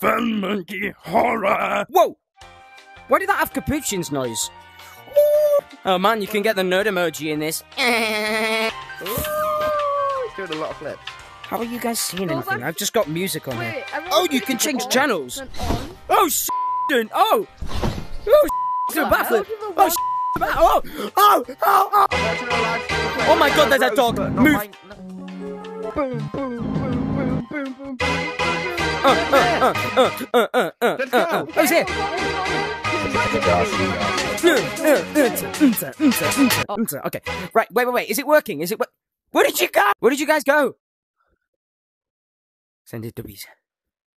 Fun monkey horror. Whoa! Why did that have Capuchin's noise? Oh man, you can get the nerd emoji in this. He's doing a lot of flips. How are you guys seeing anything? I've just got music on Wait, here. Oh, you can change channels. Oh, s***! Oh! Oh, s***! Go backflip! out Oh, wall. s***! Oh! Oh! Oh! Oh! Oh my God, there's a dog. Move. Boom, boom, boom, boom, boom, boom, boom. Let's uh, go. uh. Oh, he's here! Okay, right, wait, wait, wait. Is it working? Is it? Where did you go? Where did you guys go? Send it to bees.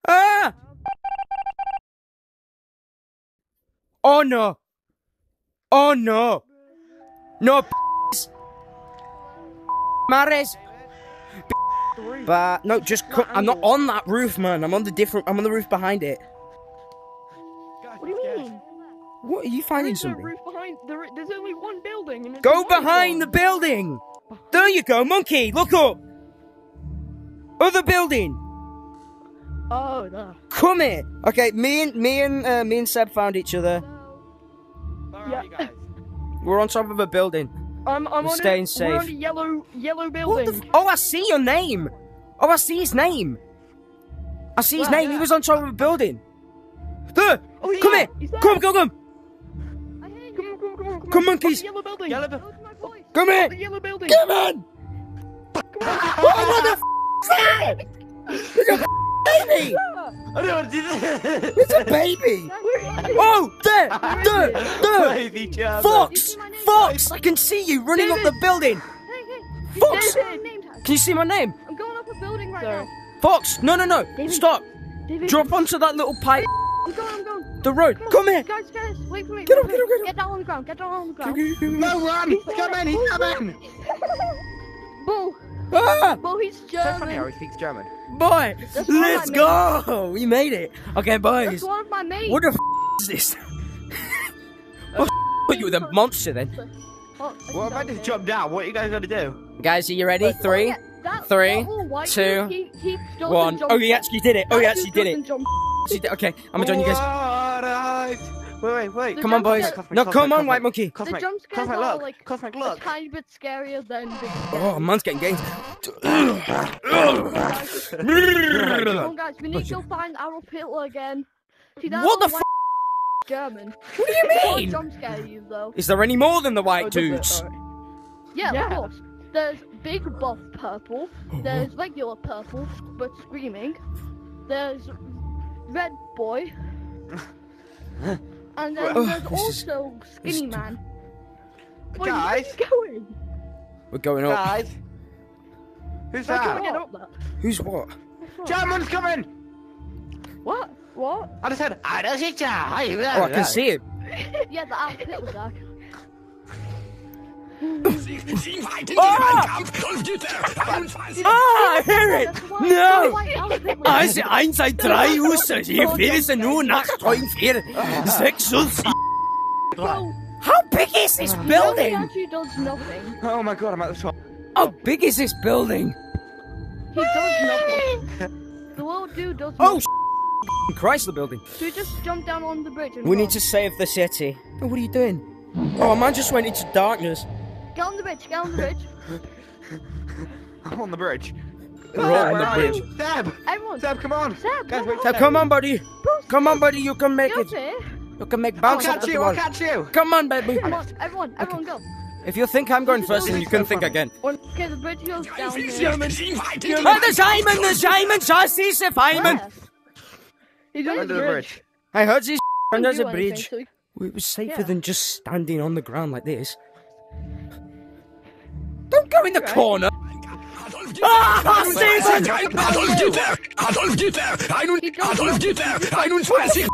Ah! Oh no! Oh no! No. Mares. But no, just co- I'm not on that roof, man. I'm on the different. I'm on the roof behind it. What do you mean? What are you finding There's no something? roof behind. There, there's only one building. And it's Go a white behind the one. building. There you go, monkey. Look up. Other building. Oh, no. Come here. Okay, me and me and uh, me and Seb found each other. Yeah. We're on top of a building. I'm, I'm We're on staying a, safe. We're on a yellow, yellow What building. the? F- oh, I see your name. Oh, I see his name. I see his Where? name. He was on top of a building. There. Oh, yeah, come here. there. Come, come, come. Come on, come on, come on, come. Come, monkeys. On the yellow building. Yellow bu- Come here. the yellow building. Come on. What, what the f- is that? It's a baby. I don't do. It's a baby. Oh, there, there, there. Fox, Fox. I can see you running up the building. Fox. Can you see my name? I'm going up a building right now. Fox. No, no, no. David. Stop. David, Drop onto that little pipe. I'm going, I'm going. The road. Come. Come here. Guys, guys, wait for me. Get up, get up, get up. Get down on the ground, get down on the ground. No, run! He's coming, he's coming! Bull, Ah, Bull, he's So funny how he speaks German. boy. That's Let's go. We made it. Okay, boys. That's one of my mates. What the f- is this? oh, f- you were the monster then. Oh, What if I just jump down? What are you guys gonna do? Guys, are you ready? Oh, Three, yeah, that three, little two, he, he one. Oh, he actually did it. Oh, he actually did it. jump. Did- Okay, I'm gonna join you guys. What I- Wait, wait, wait. The Come on, boys. scare- No, come on, white monkey. Cosmic, jump scares are look. like Cosmic, A tiny bit scarier than big Oh, man's getting gains. Come on, guys, we need to go find Adolf Hitler again. See, What the f- German. What do you mean? jump scare you though. Is there any more than the Oh, white dudes? Yeah, Yeah. of course. There's big buff purple. Oh, There's regular purple, but screaming. There's red boy. And then Oh, there's this is- also skinny this- man. Where Guys? going? We're going up. Guys. Who's How can we that? get up there? Who's what? German's coming! What? What? I just said, I don't see you. Oh, I can see him. Yeah, the Adolf Hitler guy. Ah, I hear it! That's the white- No! the white Adolf Hitler. Also, eins, zwei, drei, Usse, hier, vier, ist nur nach, neun, vier, sechs, fünf. Bro, How big is this he building? actually does nothing. Oh my god, I'm at the top. How big is this building? He does nothing. The little dude does Oh, nothing. Chrysler building. So we just jump down on the bridge and We run. need to save the city. Oh, what are you doing? Oh, man just went into darkness. Get on the bridge, get on the bridge. I'm on the bridge. We're all on the bridge. you? Seb! Everyone, Seb, come on! Seb, Guys, come wait, on. So come on, buddy. Come on, buddy, you can make Get up it. here. You can make bounce I'll catch you, I'll catch you! Come on, baby. Come on, everyone, everyone go. If you think I'm going first, then you can think again. Okay, the bridge goes down here. Oh, the Simon, the Simon, I see the Simon. He's under Under the bridge. I heard this Don't there's a anything, bridge. so you- It was safer Yeah. than just standing on the ground like this. Don't go in the corner. Ah, Stephen! Adolf Hitler! Adolf Hitler! Einund, He goes Adolf up. Hitler! 21, 40,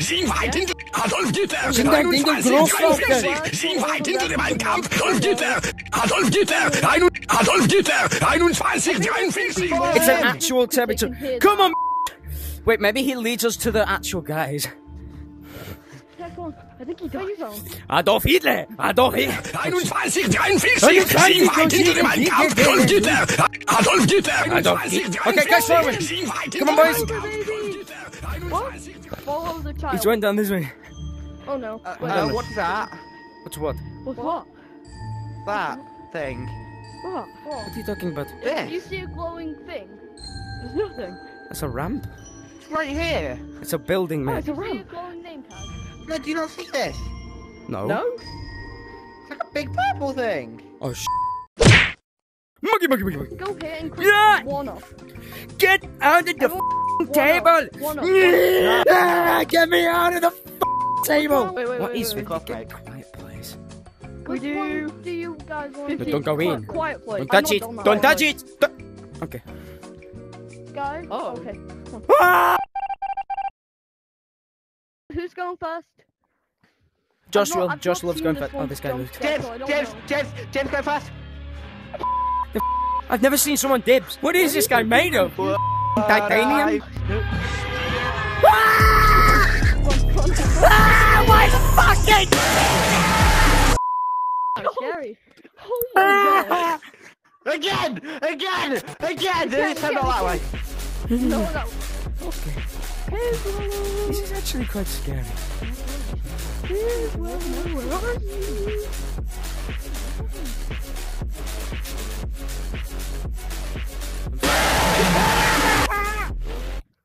sieh weit hinter... Adolf Hitler! Sind dein Ding 21, 43, sieh weit hinter dem Kampf! Adolf Hitler! Adolf Hitler! Einund, Adolf Hitler! 21, 43! It's an actual temperature. Come on. Wait, maybe he leads us to the actual guys. Yeah, go on. I think he does. Adolf Hitler! Adolf Hitler! 21, 43, sieh weit hinter dem Kampf! Adolf Hitler! Adolf Hitler! Adolf 21, Hitler. Okay, guys, forward. 43, sieh weit Come on, boys. dem Kampf! Adolf Hitler! Follow the child. He's went down this way. Oh no. Uh, uh, what's that? What's what? What's what? That thing. What? What are you talking about? This. You see a glowing thing? There's nothing. That's a ramp. It's right here. It's a building, Oh, mate. it's a see a glowing name tag? No, do you not see this? No. No? It's like a big purple thing. Oh sh. Monkey, monkey, monkey, monkey. Go here and click Yeah! one off. Get out of the f***ing table! one up, one Ah, Get me out of the f***ing table! Wait, wait, What wait, is wait, with wait. the quiet place? Which We do- one do you guys want? No, don't go Qui- in. Quiet place. Don't touch it! Don't touch it! Don't- Okay. Guys. Oh. Okay. Ah! Who's going first? Josh I've not- will. I've Josh loves going this first. Oh, one this guy jump moved. scare, James, so I don't James. James, James, go fast. I've never seen someone dibs. What is this guy made of? Titanium? Ah, my fucking! That's scary. Oh my god. Again! Again! Again! This time not that way. No, that. Okay. Here's one. This is actually quite scary. Where are you?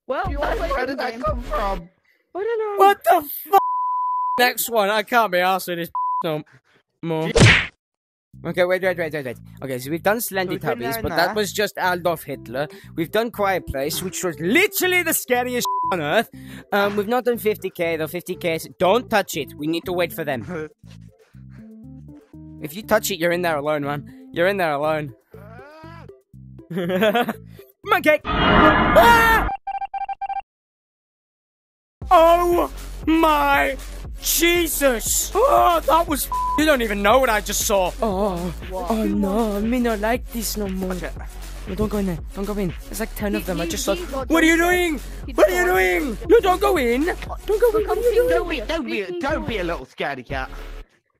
Well, Where did that come from? I don't know. What the fuck? Next one. I can't be arsed with this no more. Okay, wait, wait, wait, wait, wait. Okay, so we've done Slendy We've been there Tubbies, but that was just Adolf Hitler. We've done Quiet Place, which was literally the scariest on earth. Um, we've not done 50k, though 50k is... Don't touch it. We need to wait for them. If you touch it, you're in there alone, man. You're in there alone. Monkey! Ah! Oh my Jesus! Oh, that was. You don't even know what I just saw. Oh, oh, oh no, I mean, not like this no more. Watch it. No, don't go in there. Don't go in. There's like ten of them. I just saw. What are you doing? What are you doing? No, don't go in. Don't go in. What are you doing? Don't be, don't be, don't be a little scaredy cat.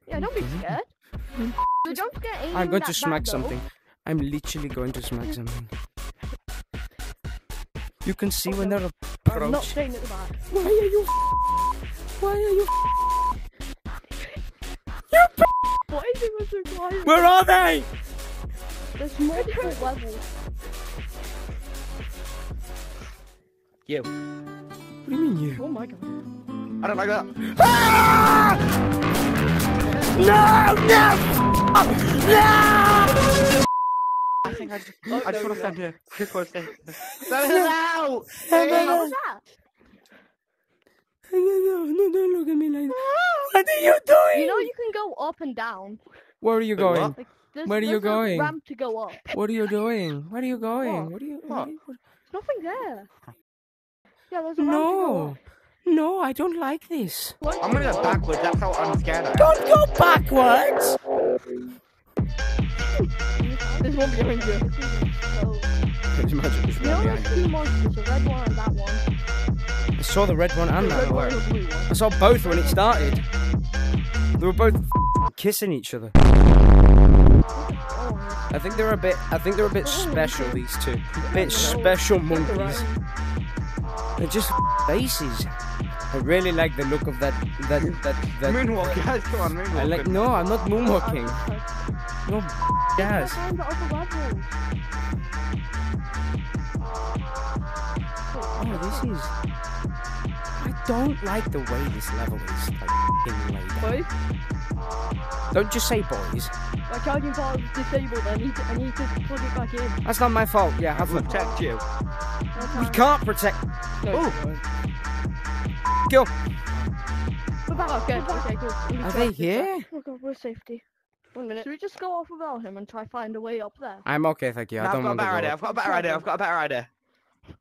Yeah, don't be scared. So don't forget aiming I'm going to smack back, though. something. I'm literally going to smack something. You can see when they're I'm not approaching. staying at the back. Why are you? Why are you? Why is it so quiet? Where are they? There's multiple levels. You. What do you mean you? Oh my god. I don't like that. Ah! No! No! Ah! No! I think I just, I just oh, want to stand here. I just want to stand here. Let me out! What was that? No, no, no, don't look at me like that. What are you doing? You know you can go up and down. Where are you going? Like Where are you going? Ramp to go up. What are you doing? Where are you going? What? What are you? What? what- There's nothing there. Yeah, there's a ramp to go No, up. no, I don't like this. What? I'm gonna go backwards, that's how I'm scared of. Don't go backwards. There's one behind you. There's magic. There's You know there's two monsters, a red one and that one. I saw the red one and The that one one. and the blue one. I saw both when it started. They were both kissing each other. I think they're a bit. I think they're a bit special. These two, a bit special monkeys. They're just faces. I really like the look of that. That that that. Moonwalk, guys, come on, moonwalk. I like. No, I'm not moonwalking. No, jazz. Find the other levels. Oh, this is. I don't like the way this level is like laid out. Boys, Don't just say boys. my charging port is disabled. I need to, I need to plug it back in. That's not my fault. Yeah, have fun. protect you. We can't protect. Oh, Kill. We're back. Okay, okay, good. Are check they here? Oh god, we're safety. One minute. Should we just go off without him and try find a way up there? I'm okay, thank you. I I've don't got a better idea, I've got a better idea, I've got a better idea.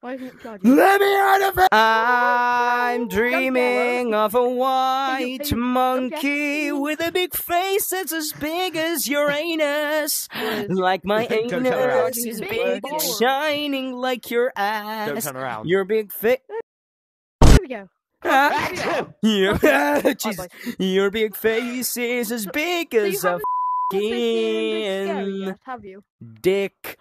Why isn't it charging? Let me out of it! I'm dreaming of a white monkey with a big face that's as big as Uranus. Like my Don't turn around. anus is Big big, shining like your ass. Don't ass. turn around. Your big face. Here we go. Ah. Action! Your, Okay. Jesus. Your big face is as big So as a haven't Big fucking scary yet, have you? dick.